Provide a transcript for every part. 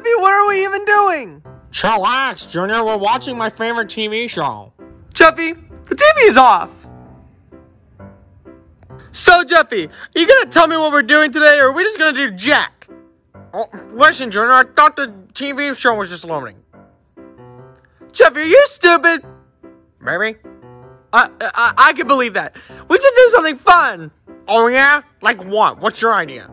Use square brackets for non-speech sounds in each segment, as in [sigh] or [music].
Jeffy, what are we even doing? Chillax, Junior. We're watching my favorite TV show. Jeffy, the TV's off. So, Jeffy, are you gonna tell me what we're doing today, or are we just gonna do Jack? Oh, listen, Junior. I thought the TV show was just loading. Jeffy, are you stupid? Maybe. I, I, I can believe that. We should do something fun. Oh yeah? Like what? What's your idea?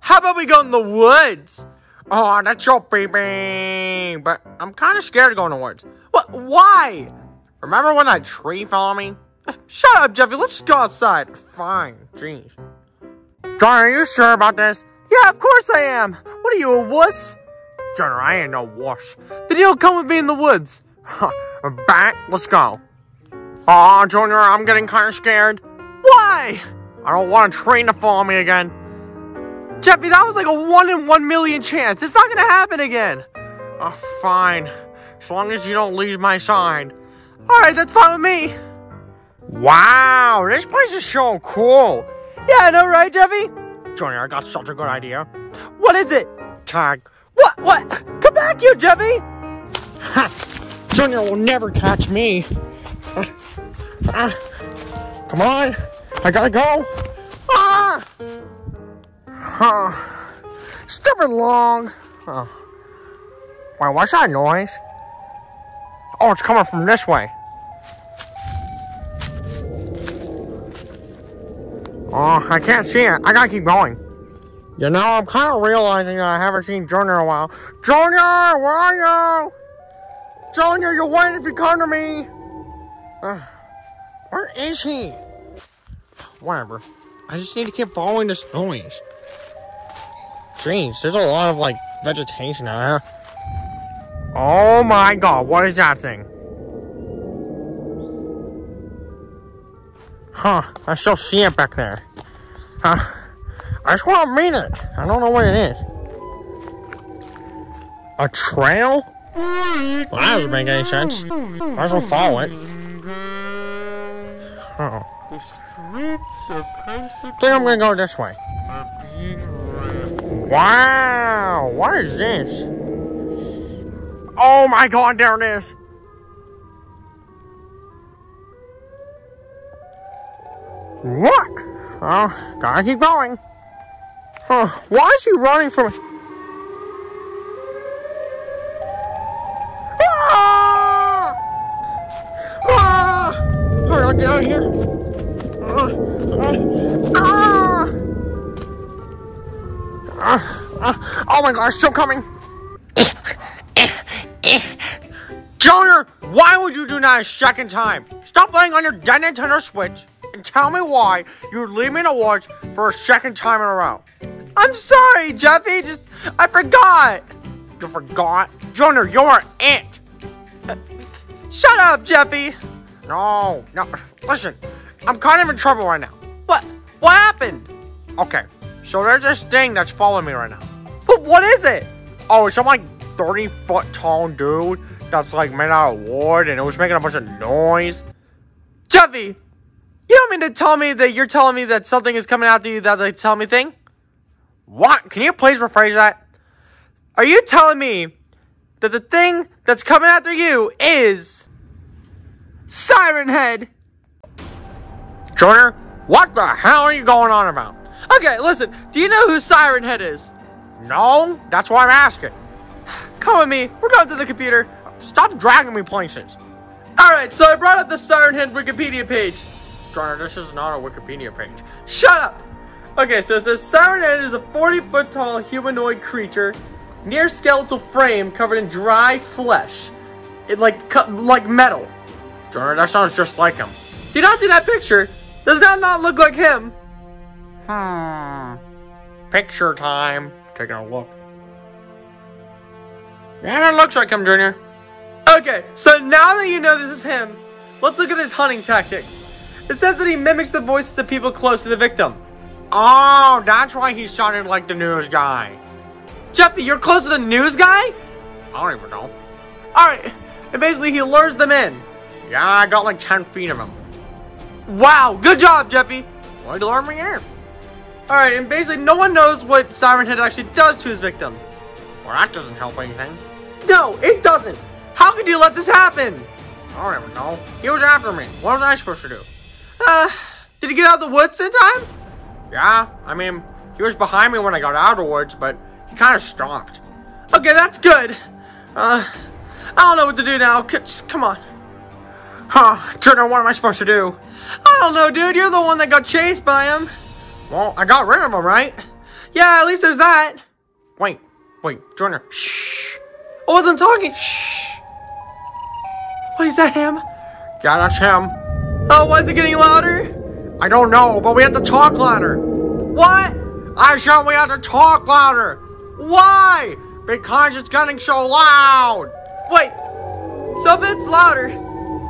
How about we go in the woods? Oh, that's your baby. But I'm kind of scared to go in the woods. What? Why? Remember when that tree fell on me? [sighs] Shut up, Jeffy. Let's just go outside. Fine. Jeez. John, are you sure about this? Yeah, of course I am. What are you, a wuss? John, I ain't no wuss. Then you'll come with me in the woods. Huh. [laughs] Back, let's go. Aw, Junior, I'm getting kind of scared. Why? I don't want a train to fall on me again. Jeffy, that was like a one in one million chance. It's not gonna happen again. Oh, fine. As long as you don't leave my sign. Alright, that's fine with me. Wow, this place is so cool. Yeah, I know, right, Jeffy? Junior, I got such a good idea. What is it? Tag. What? What? Come back here, Jeffy! Ha! Junior will never catch me. Uh, uh, come on. I gotta go. Ah! Huh. Stupid long. Oh. Wait, what's that noise? Oh, it's coming from this way. Oh, I can't see it. I gotta keep going. You know, I'm kind of realizing that I haven't seen Junior in a while. Junior, where are you? Junior, you're waiting you come to me. Uh, where is he? Whatever. I just need to keep following this noise. Jeez, there's a lot of, like, vegetation out there. Oh my god, what is that thing? Huh, I still see it back there. Huh, I just want to meet it. I don't know what it is. A trail? Well, that doesn't make any sense. Might as well follow it. Oh. The streets of I think I'm gonna go this way. Wow, what is this? Oh my god, there it is. What? Oh, gotta keep going. Huh, why is he running from Ah! Ah! Hurry, get out of here. Oh my god, still coming. Junior, why would you do that a second time? Stop playing on your dead Nintendo Switch and tell me why you would leave me in the woods for a second time in a row. I'm sorry, Jeffy. Just, I forgot. You forgot? Junior, you're it. Shut up, Jeffy. No, no, listen, I'm kind of in trouble right now. What? What happened? Okay, so there's this thing that's following me right now. But what is it? Oh, it's some like 30 foot tall dude that's like made out of wood and it was making a bunch of noise. Jeffy, you don't mean to tell me that you're telling me that something is coming after you that they tell me thing? What? Can you please rephrase that? Are you telling me that the thing that's coming after you is Siren Head? Junior, what the hell are you going on about? Okay, listen. Do you know who Siren Head is? No, that's why I'm asking. Come with me. We're going to the computer. Stop dragging me places. All right, so I brought up the Siren Head Wikipedia page. Junior, this is not a Wikipedia page. Shut up. Okay, so it says Siren Head is a 40 foot tall humanoid creature, near skeletal frame covered in dry flesh, it like cut like metal. Junior, that sounds just like him. Do you not see that picture? Does that not look like him? Hmm. Picture time. Taking a look. Yeah, it looks like him, Junior. Okay, so now that you know this is him, let's look at his hunting tactics. It says that he mimics the voices of people close to the victim. Oh, that's why he sounded like the news guy. Jeffy, you're close to the news guy? I don't even know. Alright, and basically he lures them in. Yeah, I got like 10 feet of him. Wow, good job, Jeffy. Why'd you lure me in? Alright, and basically no one knows what Siren Head actually does to his victim. Well, that doesn't help anything. No, it doesn't. How could you let this happen? I don't even know. He was after me. What was I supposed to do? Uh, did he get out of the woods in time? Yeah, I mean, he was behind me when I got out of the woods, but he kind of stopped. Okay, that's good. Uh, I don't know what to do now. Just come on. Huh, Junior, what am I supposed to do? I don't know, dude. You're the one that got chased by him. Well, I got rid of him, right? Yeah, at least there's that. Wait, wait, Junior. shh. I wasn't talking. Shh. Wait, is that him? Yeah, that's him. Oh, why is it getting louder? I don't know, but we have to talk louder. What? I said we have to talk louder. Why? Because it's getting so loud. Wait. So if it's louder,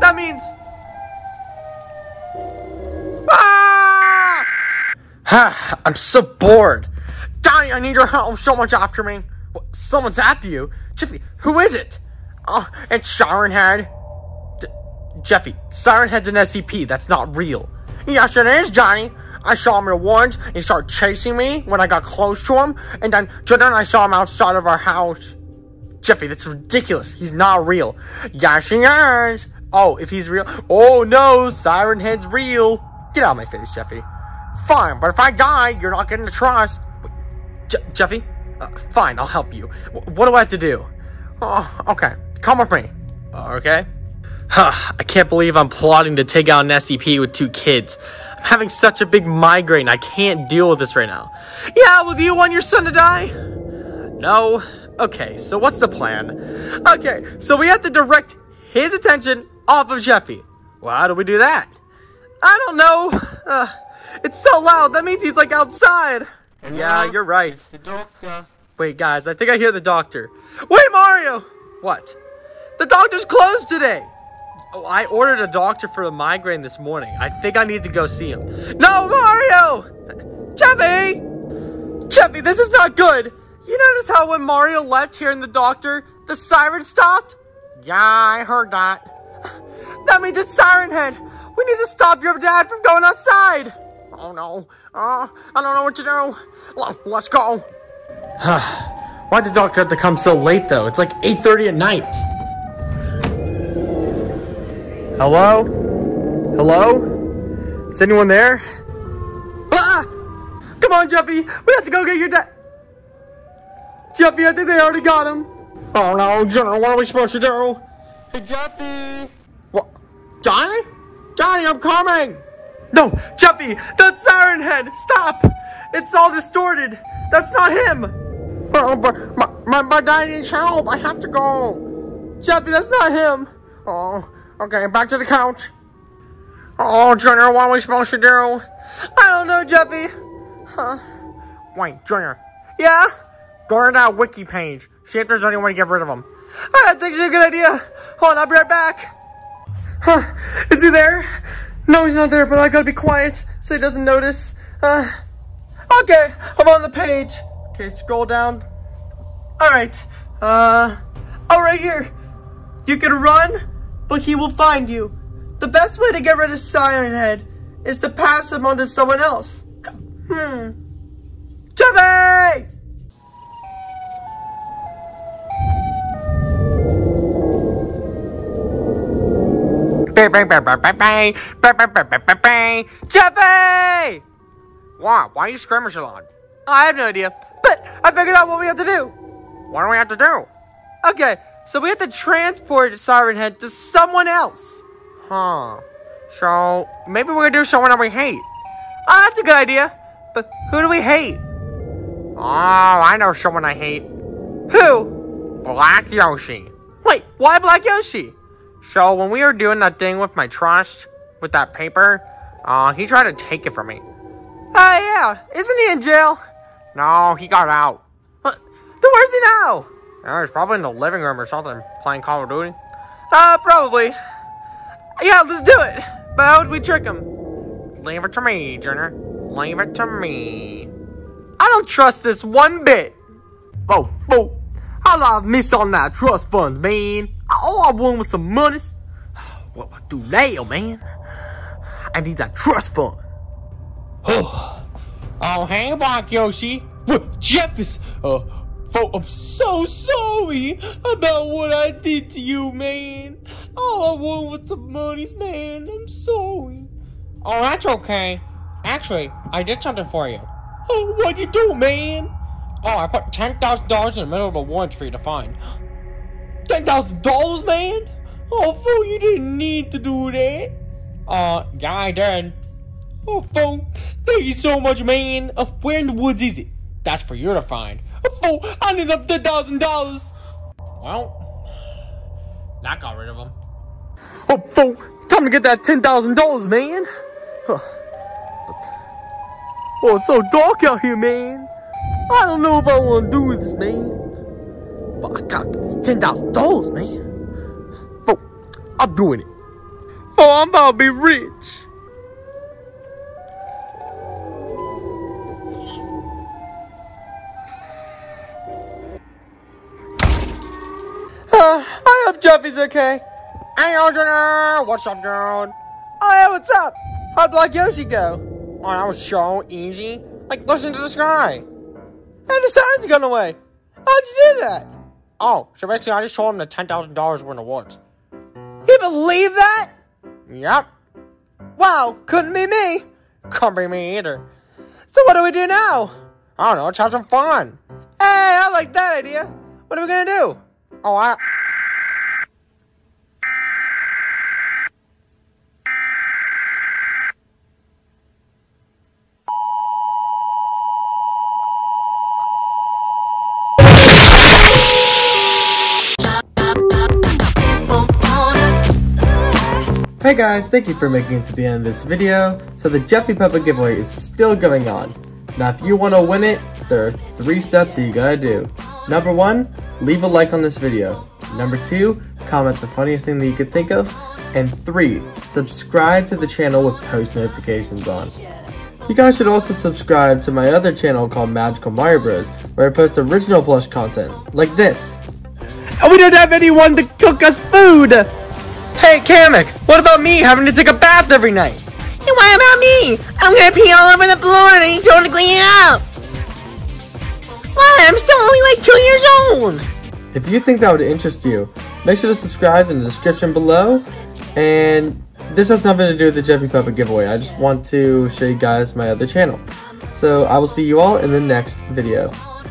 that means. Ah! I'm so bored. Donnie, I need your help. Someone's after me. Someone's after you. Jeffy, who is it? Oh, it's Siren Head. D- Jeffy, Siren Head's an SCP. That's not real. Yes, it is, Johnny. I saw him woods, and he started chasing me when I got close to him, and then, so then I saw him outside of our house. Jeffy, that's ridiculous. He's not real. Yes, he is. Oh, if he's real. Oh no, Siren Head's real. Get out of my face, Jeffy. Fine, but if I die, you're not getting the trust. Je- Jeffy? Uh, fine, I'll help you. W- what do I have to do? Oh, okay. Come with me. Uh, okay. Huh, I can't believe I'm plotting to take out an SCP with two kids. I'm having such a big migraine. I can't deal with this right now. Yeah, well, do you want your son to die? No. Okay, so what's the plan? Okay, so we have to direct his attention off of Jeffy. Well, how do we do that? I don't know. Uh, it's so loud. That means he's like outside. Yeah, you're right. The doctor. Wait, guys, I think I hear the doctor. Wait, Mario! What? The doctor's closed today! Oh, I ordered a doctor for the migraine this morning. I think I need to go see him. No, Mario! Jeffy! Jeffy, this is not good! You notice how when Mario left hearing the doctor, the siren stopped? Yeah, I heard that. [sighs] That means it's Siren Head! We need to stop your dad from going outside! Oh no. Uh, I don't know what to do. Let's go. Why'd the doctor have to come so late though? It's like 8.30 at night. Hello? Hello? Is anyone there? Ah! Come on, Jeffy! We have to go get your dad! Jeffy, I think they already got him. Oh no, Junior, what are we supposed to do? Hey, Jeffy. What? Johnny? Johnny, I'm coming! No, Jeffy! That's Siren Head! Stop! It's all distorted! That's not him! Oh, but my, my, my dad needs help. I have to go. Jeffy, that's not him! Oh, okay, back to the couch. Oh, Junior, what are we supposed to do? I don't know, Jeffy! Huh? Wait, Junior, Yeah? go to that wiki page. See if there's any way to get rid of him. I don't think it's a good idea. Hold on, I'll be right back. Huh? Is he there? No, he's not there, but I gotta be quiet so he doesn't notice. Uh, okay, I'm on the page. Okay, scroll down. Alright, uh, oh, right here. You can run, but he will find you. The best way to get rid of Siren Head is to pass him on to someone else. Hmm. Jeffy! Jeffy! What? Why are you screaming so loud? I have no idea, but I figured out what we have to do. What do we have to do? Okay, so we have to transport Siren Head to someone else. Huh. So, maybe we're gonna do someone that we hate. Oh, that's a good idea. But who do we hate? Oh, I know someone I hate. Who? Black Yoshi. Wait, why Black Yoshi? So, when we were doing that thing with my trust, with that paper, uh, he tried to take it from me. Oh, yeah. Isn't he in jail? No, he got out. Uh, then where's he now? Uh, he's probably in the living room or something, playing Call of Duty. Uh, probably. Yeah, let's do it. But how would we trick him? Leave it to me, Junior. Leave it to me. I don't trust this one bit. Oh, oh. I love miss on that trust fund, man. All I want was some monies. [sighs] What I do now, man? I need that trust fund. Oh, hey, Black Yoshi. What, Jeff is, uh, Oh, I'm so sorry about what I did to you, man. All I want was some monies, man. I'm sorry. Oh, that's okay. Actually, I did something for you. Oh, what'd you do, man? Oh, I put $10,000 in the middle of the woods for you to find. Ten thousand dollars, man? Oh, fool, you didn't need to do that. Uh, yeah, I did. Oh, fool, thank you so much, man. Uh, where in the woods is it? That's for you to find. Oh, fool, I need up ten thousand dollars. Well, that got rid of him. Oh, fool, time to get that ten thousand dollars, man. Huh. Oh, it's so dark out here, man. I don't know if I want to do this, man. But I got ten thousand dollars, man. Oh, I'm doing it. Oh, I'm about to be rich. Uh, I hope Jeffy's okay. Hey, yo, Junior! What's up, dude? Oh, yeah, what's up? How'd Black Yoshi go? Oh, that was so easy. Like, listen to the sky. And the sun's gone away. How'd you do that? Oh, so basically, I just told him the $10,000 were in the woods. You believe that? Yep. Wow, couldn't be me. Couldn't be me either. So what do we do now? I don't know, let's have some fun. Hey, I like that idea. What are we gonna do? Oh, I. Hey guys, thank you for making it to the end of this video. So the Jeffy Puppet giveaway is still going on. Now if you want to win it, there are three steps that you gotta do. Number one, leave a like on this video. Number two, comment the funniest thing that you could think of. And three, subscribe to the channel with post notifications on. You guys should also subscribe to my other channel called Magical Mario Bros, where I post original plush content, like this. And we don't have anyone to cook us food! Hey, Kamek, what about me having to take a bath every night? And what about me? I'm gonna pee all over the floor and I need someone to clean it up. Why? I'm still only like two years old. If you think that would interest you, make sure to subscribe in the description below. And this has nothing to do with the Jeffy Puppet giveaway. I just want to show you guys my other channel. So I will see you all in the next video.